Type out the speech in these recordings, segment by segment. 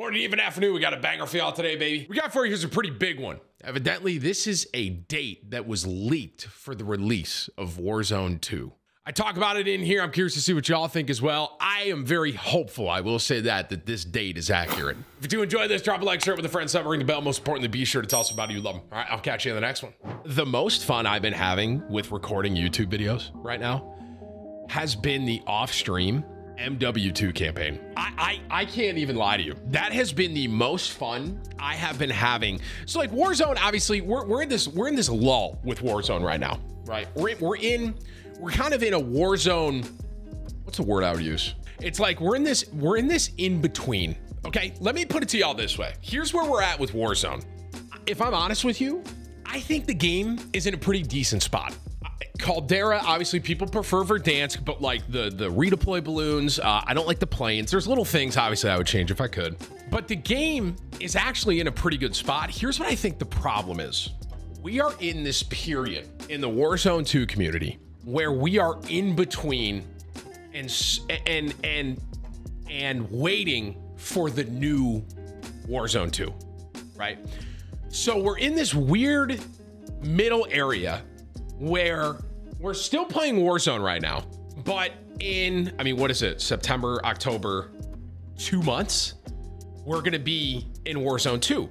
Morning, even afternoon. We got a banger for y'all today, baby. We got for you here's a pretty big one. Evidently, this is a date that was leaked for the release of Warzone 2. I talk about it in here. I'm curious to see what y'all think as well. I am very hopeful, I will say that, that this date is accurate. If you do enjoy this, drop a like, share it with a friend, sub, ring the bell. Most importantly, be sure to tell us about it you love them. All right, I'll catch you in the next one. The most fun I've been having with recording YouTube videos right now has been the off stream MW2 campaign. I, I I can't even lie to you. That has been the most fun I have been having. So like Warzone, obviously, we're, we're in this we're in this lull with Warzone right now, right? We're we're in we're kind of in a Warzone. What's the word I would use? It's like we're in this we're in this in between. Okay, let me put it to y'all this way. Here's where we're at with Warzone. If I'm honest with you, I think the game is in a pretty decent spot. Caldera, obviously, people prefer Verdansk, but like the the redeploy balloons, uh, I don't like the planes. There's little things, obviously, I would change if I could. But the game is actually in a pretty good spot. Here's what I think the problem is: we are in this period in the Warzone 2 community where we are in between and and and and waiting for the new Warzone 2, right? So we're in this weird middle area where we're still playing Warzone right now, but in, I mean, what is it? September, October, two months, we're going to be in Warzone 2.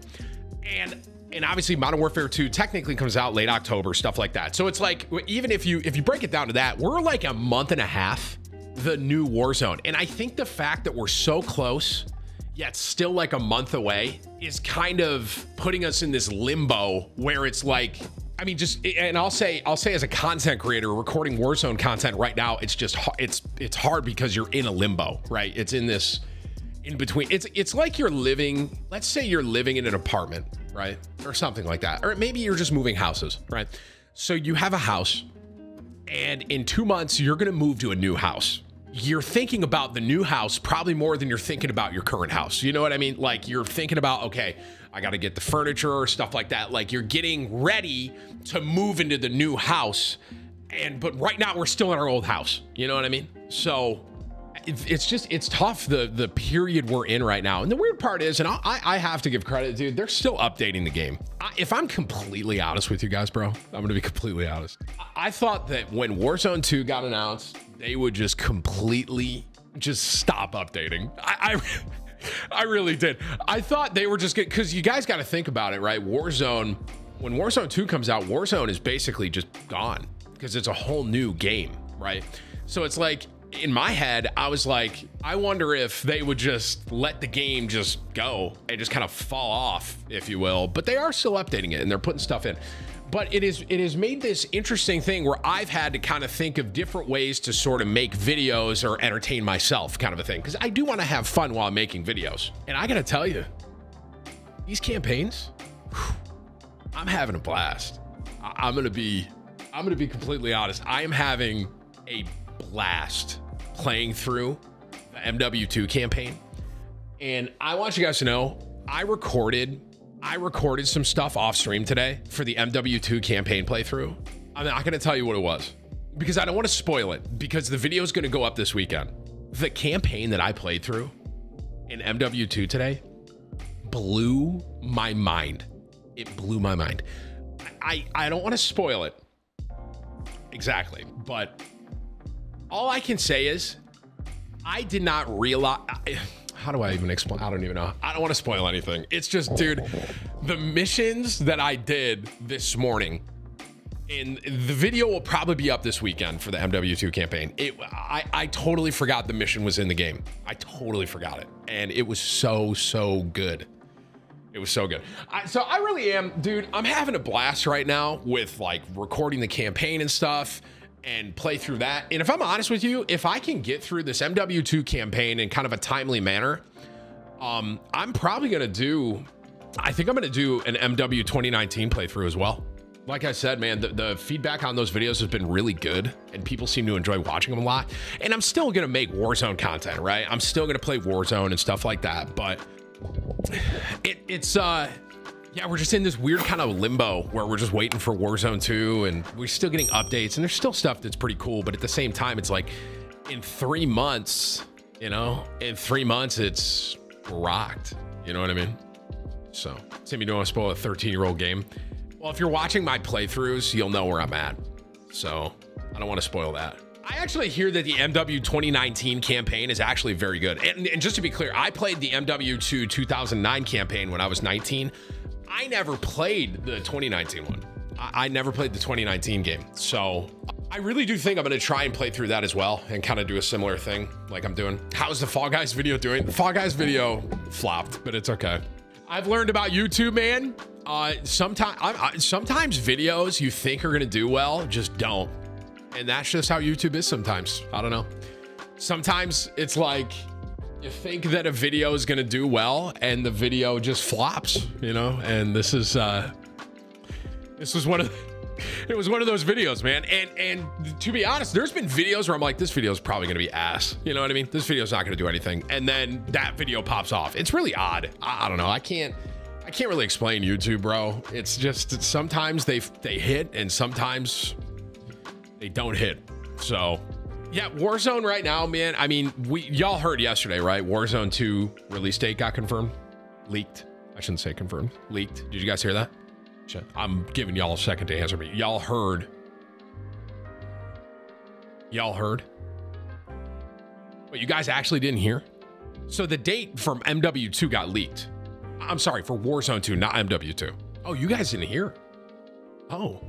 And and obviously Modern Warfare 2 technically comes out late October, stuff like that. So it's like even if you if you break it down to that, we're like a month and a half the new Warzone. And I think the fact that we're so close yet still like a month away is kind of putting us in this limbo where it's like I mean, just and I'll say I'll say as a content creator recording Warzone content right now, it's just it's it's hard because you're in a limbo, right? It's in this in between. It's it's like you're living. Let's say you're living in an apartment, right, or something like that, or maybe you're just moving houses, right? So you have a house, and in two months you're gonna move to a new house. You're thinking about the new house probably more than you're thinking about your current house. You know what I mean? Like you're thinking about okay I got to get the furniture or stuff like that. Like you're getting ready to move into the new house. And, but right now we're still in our old house. You know what I mean? So it's just it's tough the the period we're in right now and the weird part is and i i have to give credit dude they're still updating the game I, if i'm completely honest with you guys bro i'm gonna be completely honest I thought that when warzone 2 got announced they would just completely just stop updating i, I I really did. I thought they were just good because you guys got to think about it, right? Warzone, when Warzone 2 comes out, Warzone is basically just gone because it's a whole new game, right? So it's like in my head, I was like, I wonder if they would just let the game just go and just kind of fall off, if you will. But they are still updating it and they're putting stuff in but it is it has made this interesting thing where I've had to kind of think of different ways to sort of make videos or entertain myself, kind of a thing. Because I do want to have fun while I'm making videos. And I gotta tell you, these campaigns, whew, I'm having a blast. I, I'm gonna be I'm gonna be completely honest. I am having a blast playing through the MW2 campaign. And I want you guys to know I recorded I recorded some stuff off stream today for the MW2 campaign playthrough. I'm not going to tell you what it was because I don't want to spoil it because the video is going to go up this weekend. The campaign that I played through in MW2 today blew my mind. It blew my mind. I, I don't want to spoil it exactly, but all I can say is I did not realize. How do I even explain? I don't even know. I don't want to spoil anything. It's just, dude, the missions that I did this morning, and the video will probably be up this weekend for the MW2 campaign. It, I, I totally forgot the mission was in the game. I totally forgot it, and it was so so good. It was so good. I, so I really am, dude. I'm having a blast right now with like recording the campaign and stuff and play through that. And if I'm honest with you, if I can get through this MW2 campaign in kind of a timely manner, um, I'm probably going to do, I think I'm going to do an MW 2019 playthrough as well. Like I said, man, the, the, feedback on those videos has been really good and people seem to enjoy watching them a lot. And I'm still going to make Warzone content, right? I'm still going to play Warzone and stuff like that. But it, it's, uh, yeah, we're just in this weird kind of limbo where we're just waiting for Warzone 2 and we're still getting updates and there's still stuff that's pretty cool. But at the same time, it's like in three months, you know, in three months, it's rocked. You know what I mean? So, Timmy, do you want to spoil a 13 year old game? Well, if you're watching my playthroughs, you'll know where I'm at. So, I don't want to spoil that. I actually hear that the MW 2019 campaign is actually very good. And, and just to be clear, I played the MW2 2009 campaign when I was 19. I never played the 2019 one. I, I never played the 2019 game. So I really do think I'm going to try and play through that as well and kind of do a similar thing like I'm doing. How's the Fall Guys video doing? The Fall Guys video flopped, but it's okay. I've learned about YouTube, man. Uh, sometimes, sometimes videos you think are going to do well just don't. And that's just how YouTube is sometimes. I don't know. Sometimes it's like you think that a video is going to do well and the video just flops, you know? And this is uh this was one of it was one of those videos, man. And and to be honest, there's been videos where I'm like, this video is probably gonna be ass. You know what I mean? This video's not gonna do anything. And then that video pops off. It's really odd. I, I don't know. I can't I can't really explain YouTube, bro. It's just sometimes they they hit and sometimes they don't hit. So yeah, Warzone right now, man. I mean, we y'all heard yesterday, right? Warzone 2 release date got confirmed, leaked. I shouldn't say confirmed, leaked. Did you guys hear that? I'm giving y'all a second to answer me. Y'all heard. Y'all heard? But you guys actually didn't hear? So the date from MW2 got leaked. I'm sorry, for Warzone 2, not MW2. Oh, you guys didn't hear? Oh,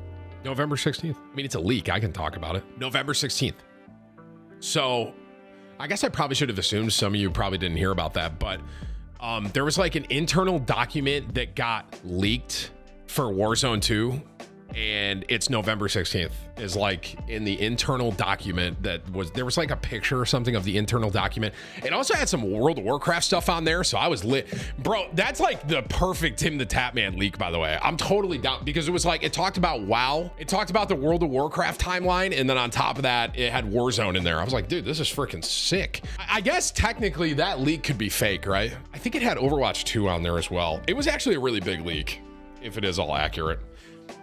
November 16th. I mean, it's a leak. I can talk about it. November 16th. So I guess I probably should have assumed some of you probably didn't hear about that, but um, there was like an internal document that got leaked for Warzone 2 and it's November 16th is like in the internal document that was there was like a picture or something of the internal document. It also had some World of Warcraft stuff on there, so I was lit. Bro, that's like the perfect Tim the Tatman leak by the way. I'm totally down because it was like it talked about WoW, it talked about the World of Warcraft timeline and then on top of that it had Warzone in there. I was like, dude, this is freaking sick. I guess technically that leak could be fake, right? I think it had Overwatch 2 on there as well. It was actually a really big leak if it is all accurate.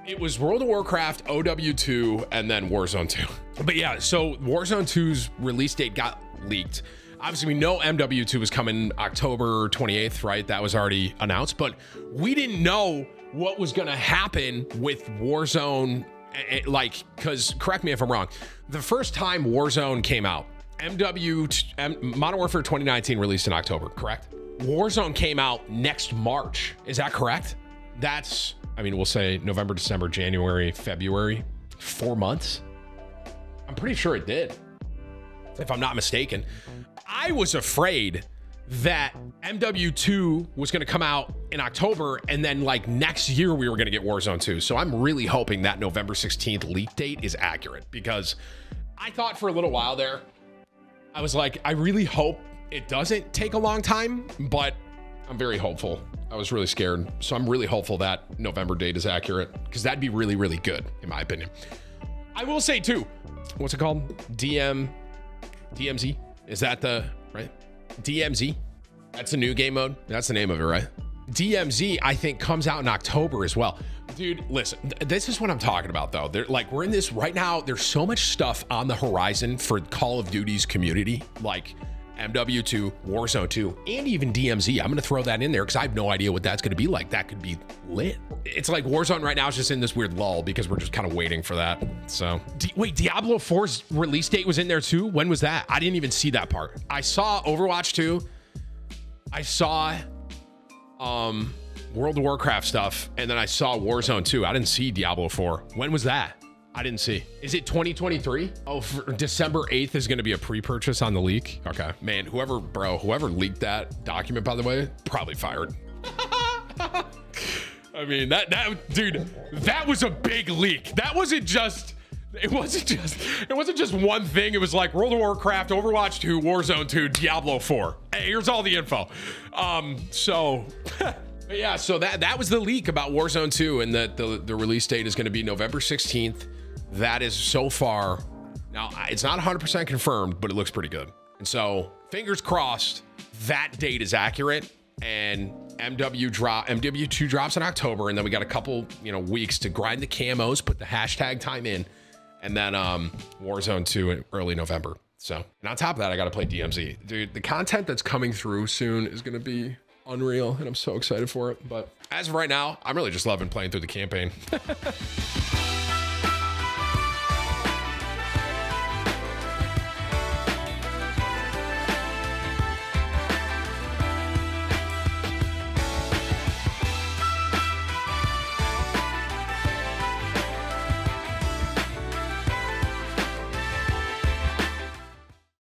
It was World of Warcraft, OW2, and then Warzone 2. But yeah, so Warzone 2's release date got leaked. Obviously, we know MW2 was coming October 28th, right? That was already announced, but we didn't know what was going to happen with Warzone. Eh, eh, like, because correct me if I'm wrong, the first time Warzone came out, MW Modern Warfare 2019 released in October, correct? Warzone came out next March. Is that correct? That's I mean, we'll say November, December, January, February, four months. I'm pretty sure it did, if I'm not mistaken. I was afraid that MW2 was going to come out in October and then like next year we were going to get Warzone 2. So I'm really hoping that November 16th leak date is accurate because I thought for a little while there, I was like, I really hope it doesn't take a long time, but I'm very hopeful. I was really scared. So I'm really hopeful that November date is accurate because that'd be really, really good, in my opinion. I will say too, what's it called? DM, DMZ? Is that the, right? DMZ? That's a new game mode. That's the name of it, right? DMZ, I think, comes out in October as well. Dude, listen, th- this is what I'm talking about, though. They're like, we're in this right now. There's so much stuff on the horizon for Call of Duty's community. Like, MW2, Warzone 2, and even DMZ. I'm going to throw that in there because I have no idea what that's going to be like. That could be lit. It's like Warzone right now is just in this weird lull because we're just kind of waiting for that. So, wait, Diablo 4's release date was in there too? When was that? I didn't even see that part. I saw Overwatch 2. I saw um World of Warcraft stuff, and then I saw Warzone 2. I didn't see Diablo 4. When was that? I didn't see. Is it 2023? Oh, December 8th is going to be a pre-purchase on the leak. Okay, man, whoever, bro, whoever leaked that document, by the way, probably fired. I mean, that, that, dude, that was a big leak. That wasn't just, it wasn't just, it wasn't just one thing. It was like World of Warcraft, Overwatch 2, Warzone 2, Diablo 4. Hey, here's all the info. Um, so, yeah, so that, that was the leak about Warzone 2 and that the, the release date is going to be November 16th. That is so far. Now, it's not 100% confirmed, but it looks pretty good. And so, fingers crossed, that date is accurate. And MW drop MW2 drops in October, and then we got a couple, you know, weeks to grind the camos, put the hashtag time in, and then um Warzone 2 in early November. So, and on top of that, I got to play DMZ. Dude, the content that's coming through soon is going to be unreal, and I'm so excited for it. But as of right now, I'm really just loving playing through the campaign.